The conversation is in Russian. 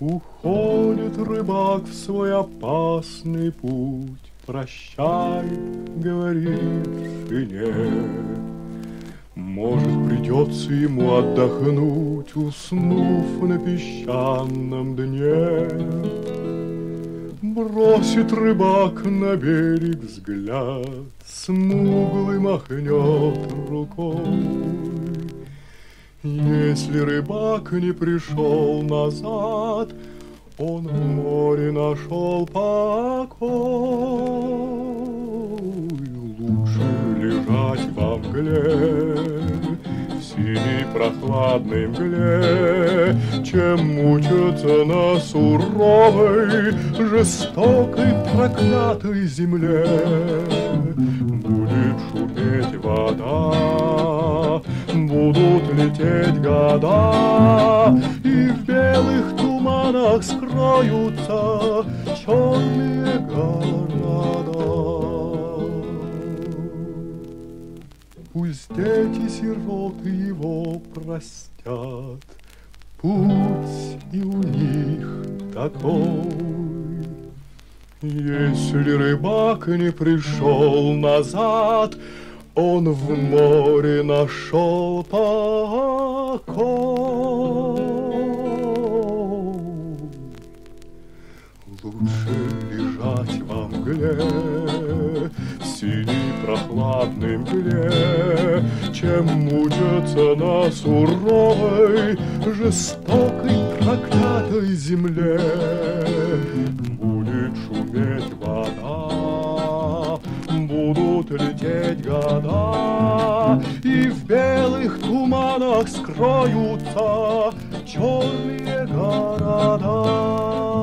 Уходит рыбак в свой опасный путь, Прощай, говорит жене. Может, придется ему отдохнуть, Уснув на песчаном дне. Бросит рыбак на берег взгляд, Смуглый махнет рукой. Если рыбак не пришел назад, Он в море нашел покой. Лучше лежать во мгле, В синей прохладной мгле, Чем мучиться на суровой, Жестокой, проклятой земле. Года, И в белых туманах скроются Черные города. Пусть дети сироты его простят, Путь и у них такой. Если рыбак не пришел назад, Он в море нашел покой. осени прохладной мгле, Чем мучаться на суровой, жестокой, проклятой земле. Будет шуметь вода, будут лететь года, И в белых туманах скроются черные города.